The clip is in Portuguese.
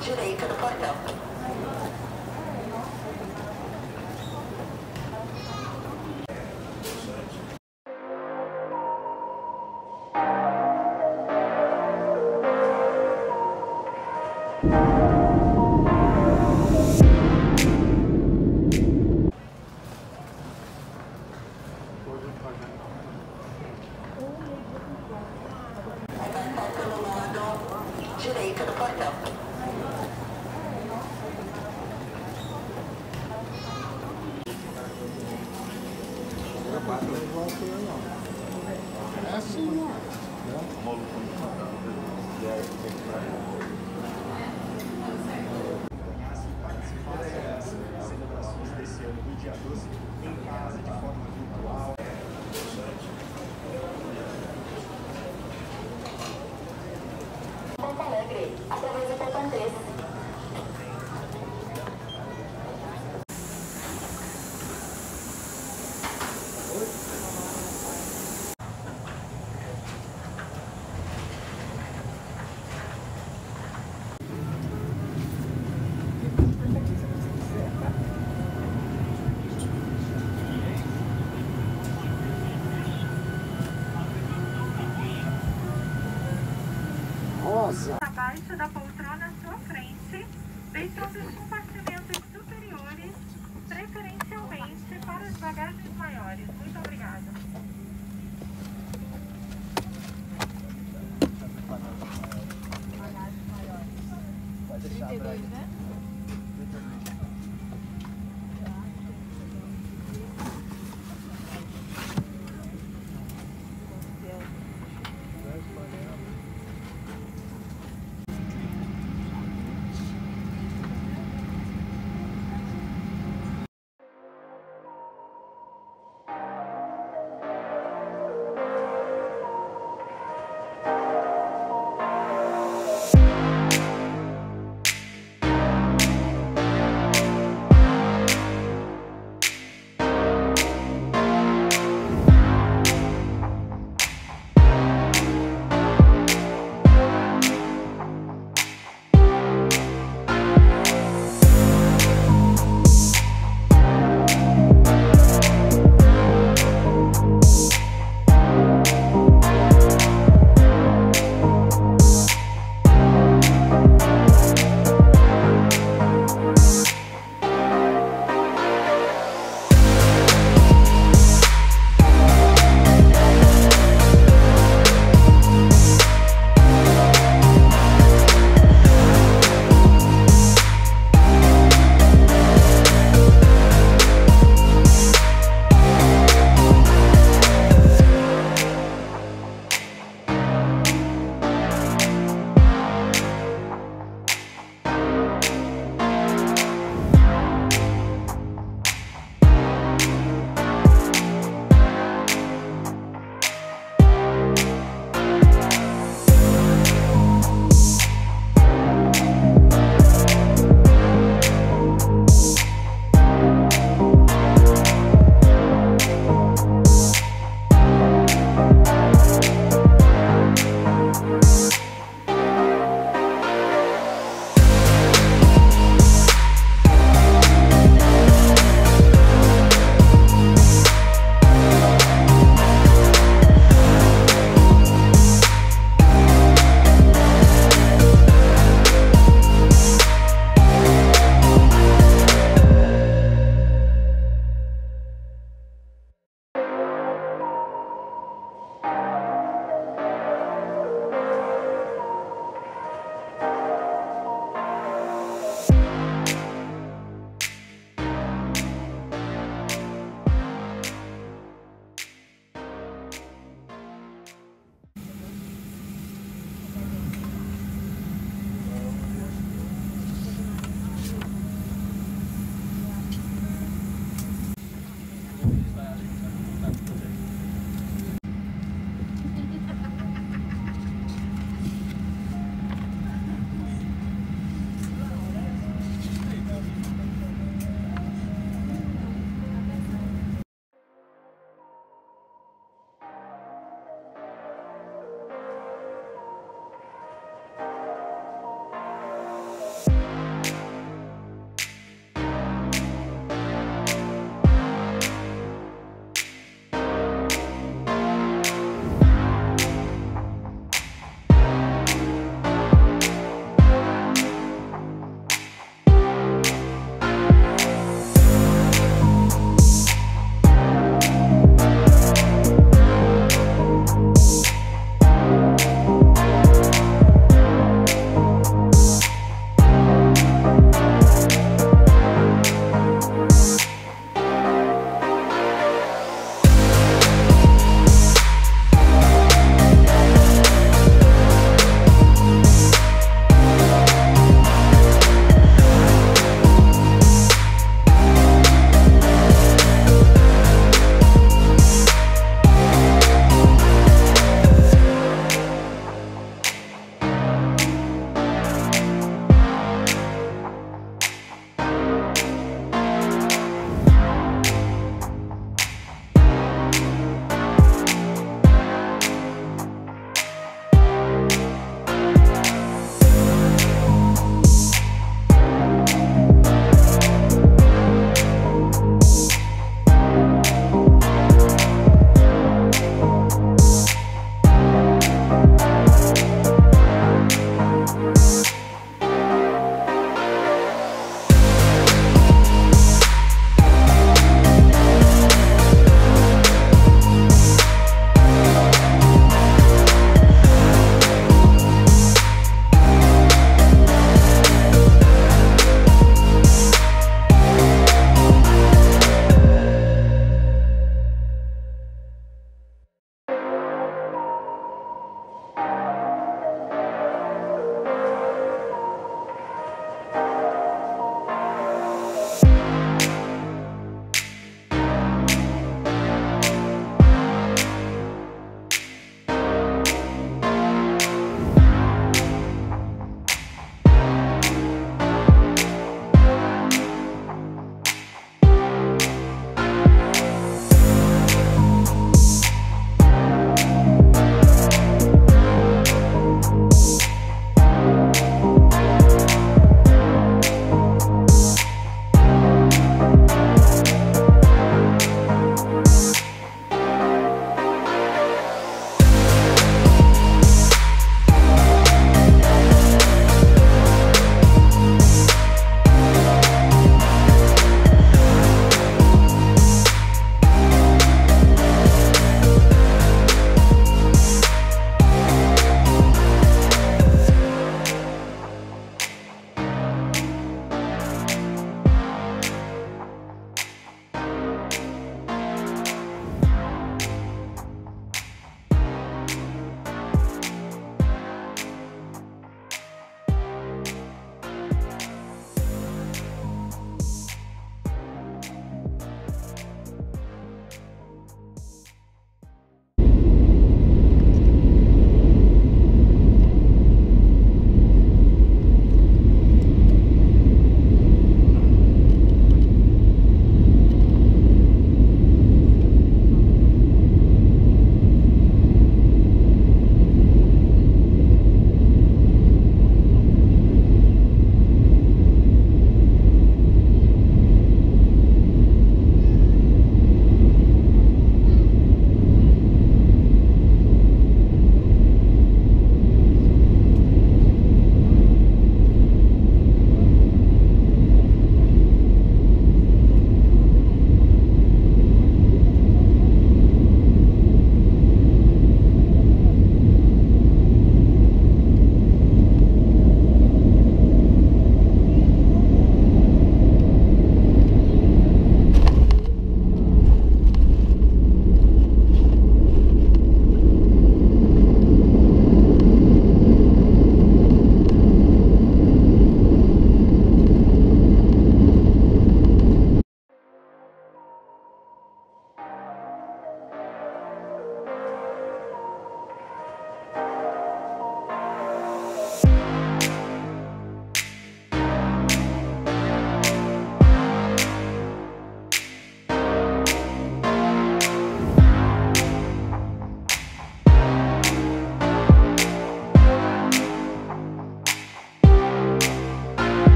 Direito do portão. Vai I see Rosa. abaixo da poltrona à sua frente, deixando os compartimentos superiores preferencialmente para as bagagens maiores. Muito obrigada. Trinta e dois, né?